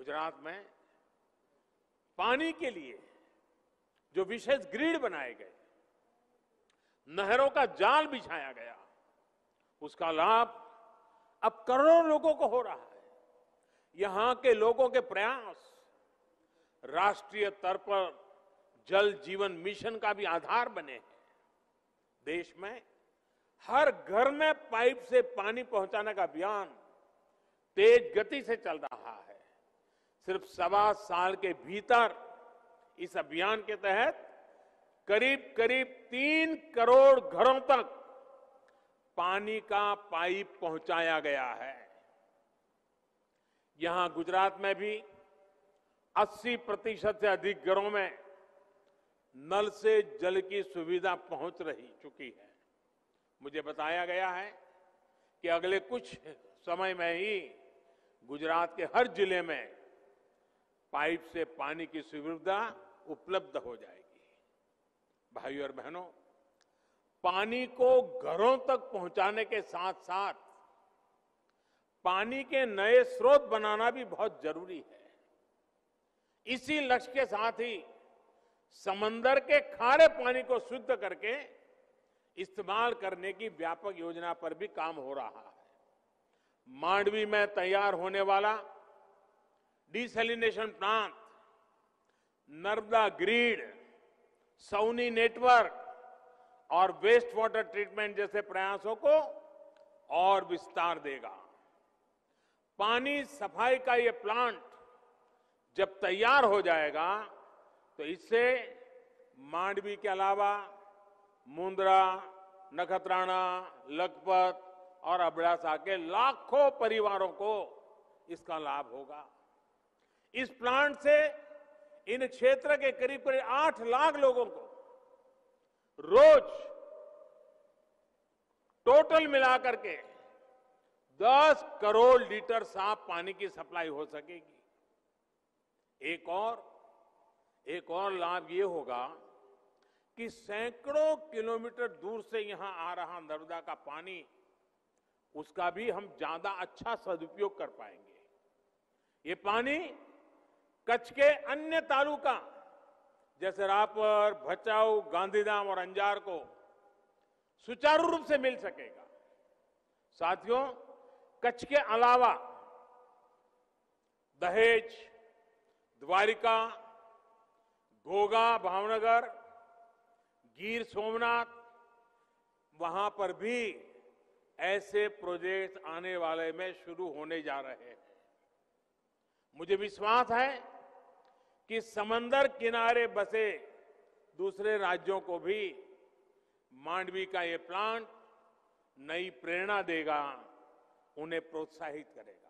गुजरात में पानी के लिए जो विशेष ग्रिड बनाए गए, नहरों का जाल बिछाया गया, उसका लाभ अब करोड़ों लोगों को हो रहा है। यहाँ के लोगों के प्रयास, राष्ट्रीय स्तर पर जल जीवन मिशन का भी आधार बने हैं। देश में हर घर में पाइप से पानी पहुँचाने का अभियान तेज गति से चल रहा है। सिर्फ़ सवा साल के भीतर इस अभियान के तहत करीब करीब तीन करोड़ घरों तक पानी का पाइप पहुँचाया गया है। यहाँ गुजरात में भी 80 प्रतिशत से अधिक घरों में नल से जल की सुविधा पहुँच रही चुकी है। मुझे बताया गया है कि अगले कुछ समय में ही गुजरात के हर ज़िले में पाइप से पानी की सुविधा उपलब्ध हो जाएगी। भाइयों और बहनों, पानी को घरों तक पहुँचाने के साथ साथ पानी के नए स्रोत बनाना भी बहुत ज़रूरी है। इसी लक्ष्य के साथ ही समंदर के खारे पानी को शुद्ध करके इस्तेमाल करने की व्यापक योजना पर भी काम हो रहा है। मांडवी में तैयार होने वाला desalination plant Narmada grid Sauni network और वेस्ट वाटर ट्रीटमेंट जैसे प्रयासों को और विस्तार देगा। पानी सफ़ाई का ये प्लांट जब तैयार हो जाएगा तो इससे मांडवी के अलावा मुंद्रा, नखत्राणा, लखपत और अबड़ासा के लाखों परिवारों को इसका लाभ होगा। इस प्लांट से इन क्षेत्र के करीब करीब आठ लाख लोगों को रोज टोटल मिलाकर के 10 करोड़ लीटर साफ़ पानी की सप्लाई हो सकेगी। एक और एक और लाभ ये होगा कि सैकड़ों किलोमीटर दूर से यहाँ आ रहा नर्मदा का पानी, उसका भी हम ज़्यादा अच्छा सदुपयोग कर पाएँगे। ये पानी कच्छ के अन्य तालुका, जैसे रापर भचाऊ, गांधीधाम और अंजार को सुचारू रूप से मिल सकेगा। साथियों, कच्छ के अलावा दहेज, द्वारिका घोगा भावनगर, गिर सोमनाथ, वहाँ पर भी ऐसे प्रोजेक्ट आने वाले में शुरू होने जा रहे हैं। मुझे विश्वास है कि समंदर किनारे बसे दूसरे राज्यों को भी मांडवी का ये प्लांट नई प्रेरणा देगा, उन्हें प्रोत्साहित करेगा।